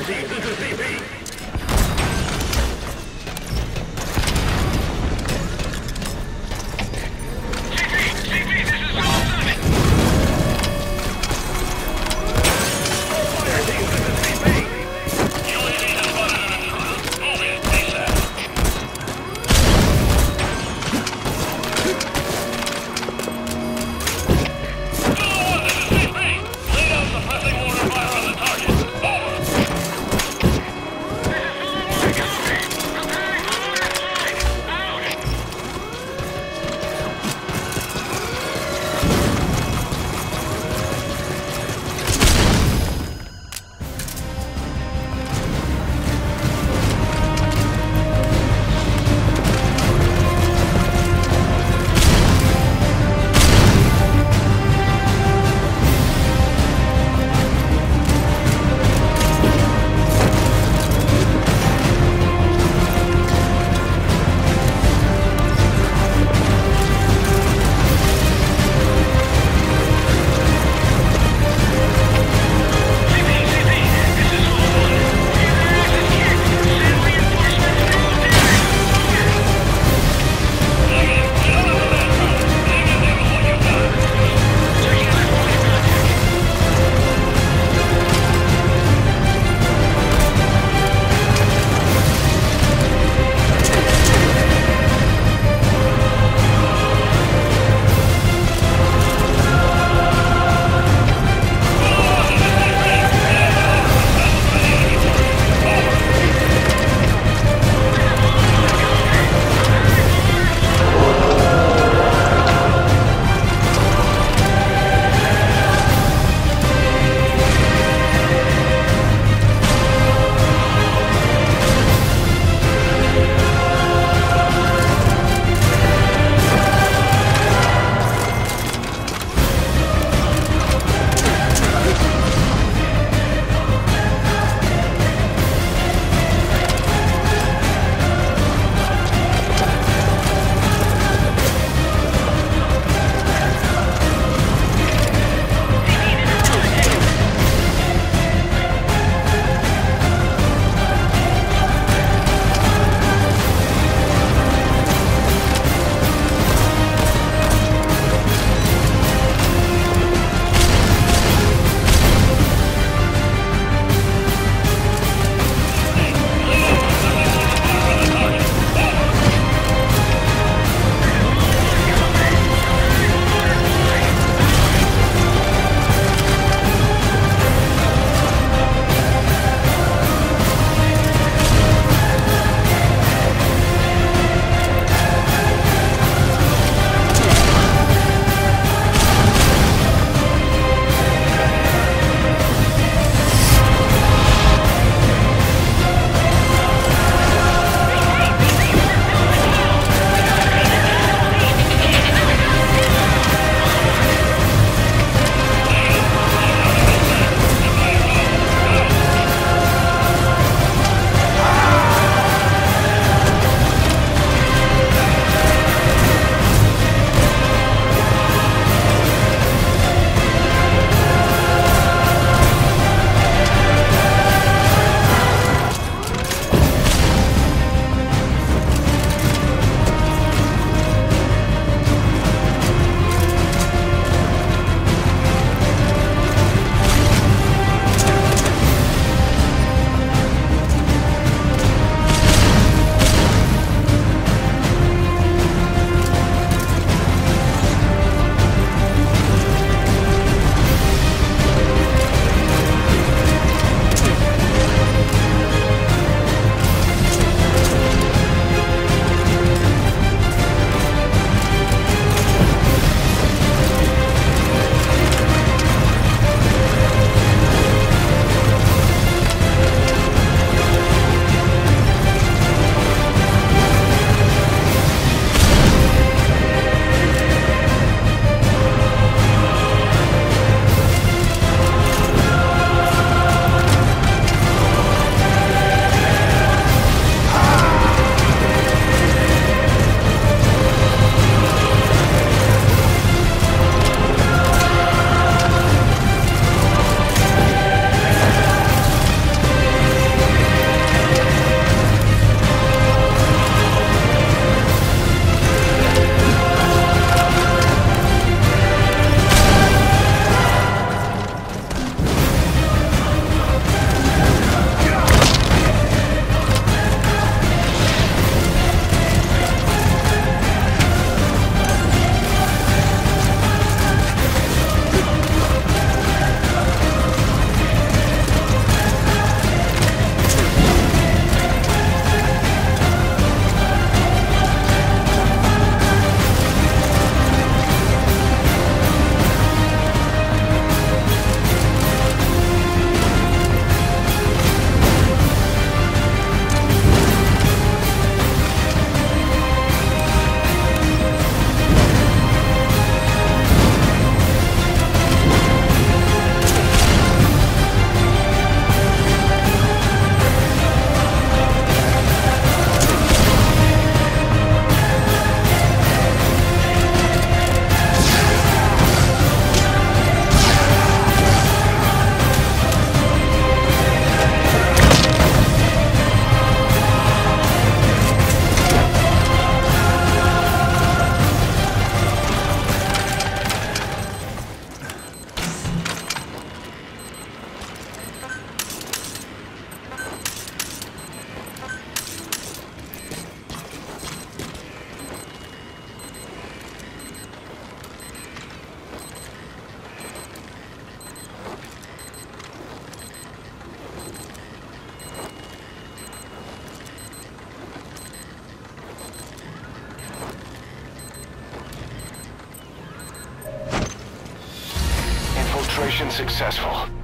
energy. Successful.